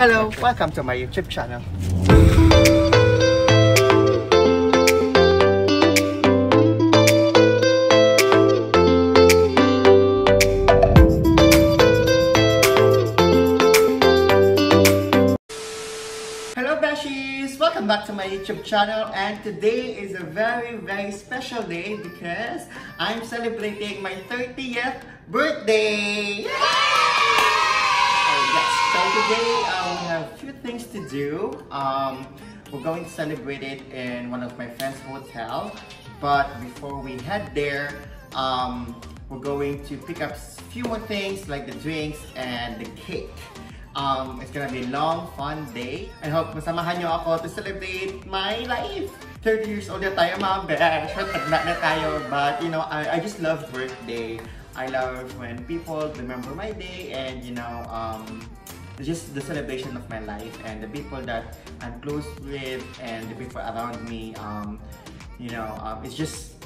Hello, welcome to my YouTube channel. Hello Beshies! Welcome back to my YouTube channel and today is a very very special day because I'm celebrating my 30th birthday! Yes, today uh, we have a few things to do. Um, we're going to celebrate it in one of my friend's hotel but before we head there um, we're going to pick up a few more things like the drinks and the cake. Um, it's gonna be a long, fun day. I hope masamahan nyo ako to celebrate my life. 30 years old na tayo mga besh. Na tayo. But, you know, I, I just love birthday. I love when people remember my day and, you know, um, just the celebration of my life and the people that I'm close with and the people around me. Um, you know, um, it's just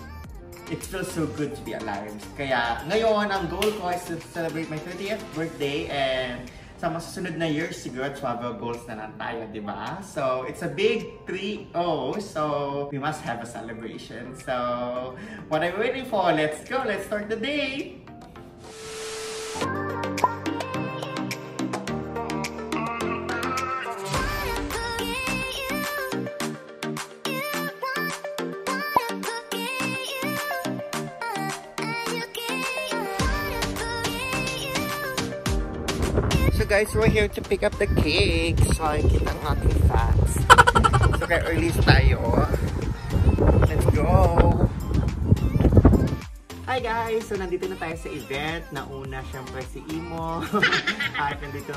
it feels so good to be alive. Kaya ngayon, ang goal ko is to celebrate my 30th birthday and sa masusunod na years, siguro travel goals na lang tayo, di ba? So, it's a big 3-0, so we must have a celebration. So, what are we waiting for? Let's go! Let's start the day! So guys, we're here to pick up the cake. So, kita ang ating facts. so, kaya early tayo. Let's go! Hi guys! So, nandito na tayo sa event. Nauna, syempre, si Imo. At nandito,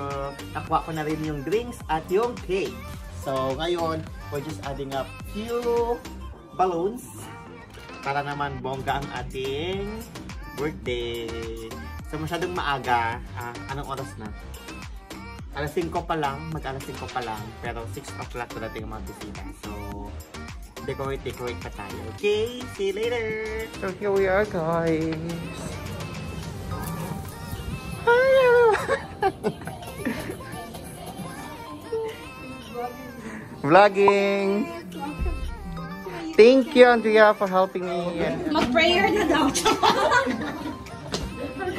nakuha ko na rin yung drinks at yung cake. So, ngayon, we're just adding up few balloons para naman bongga ang ating birthday. So, masyadong maaga. Ah, anong oras na? Alas 5 pa lang, mag-alas 5 pa lang, pero 6 o'clock darating ang mga bisita. So, decorate, decorate pa tayo. Okay, see you later! So, here we are, guys! Hi, Vlogging! Thank you, Andrea, for helping me. Mag-prayer na daw.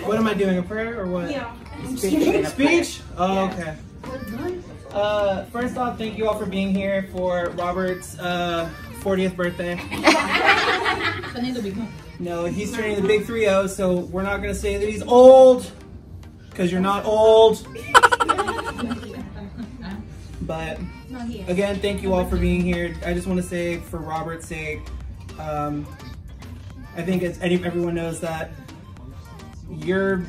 What am I doing? A prayer or what? Yeah. Speech? Speech? Oh, okay. Uh, first off, thank you all for being here for Robert's uh, 40th birthday. No, he's turning the big 3-0, so we're not going to say that he's old, because you're not old. But again, thank you all for being here. I just want to say, for Robert's sake, um, I think it's, any- everyone knows that you're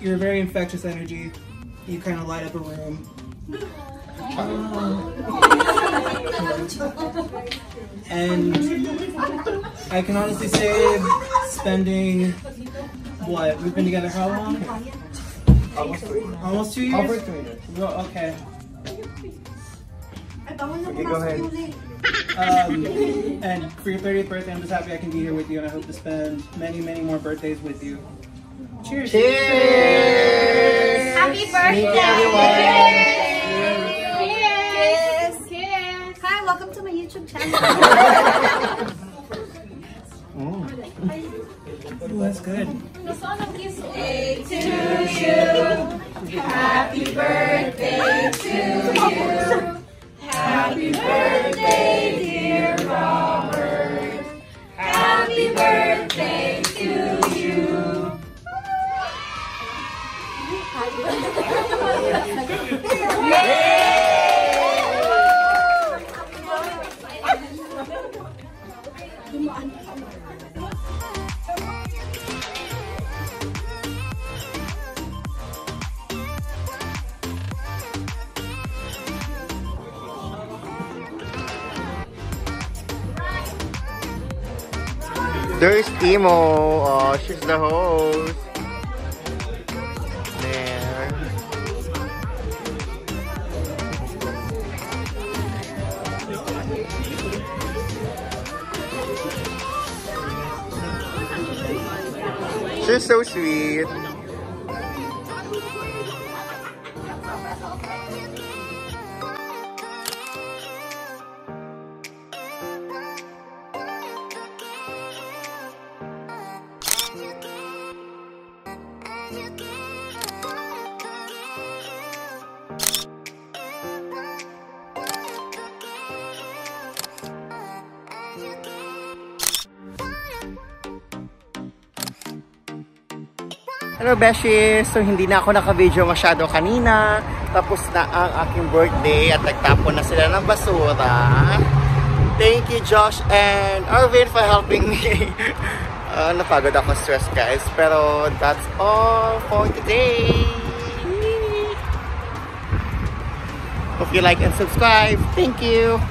you're a very infectious energy. You kind of light up a room. and I can honestly say, spending what we've been together how long? Almost two years. Almost two years. Well, okay. Okay, go ahead. Um, and for your 30th birthday, I'm just happy I can be here with you, and I hope to spend many, many more birthdays with you. Cheers. Cheers! Happy Thank you, birthday! Kiss! Kiss! Hi, welcome to my YouTube channel. Mm. Ooh, that's good. There's Timo. Oh, she's the host. She's so sweet. Hello, Beshi! So, hindi na ako naka-video masyado kanina. Tapos na ang aking birthday at nagtapon na sila ng basura. Thank you, Josh and Arvin for helping me. uh, napagod ako stress, guys. Pero that's all for today. Hope you like and subscribe. Thank you.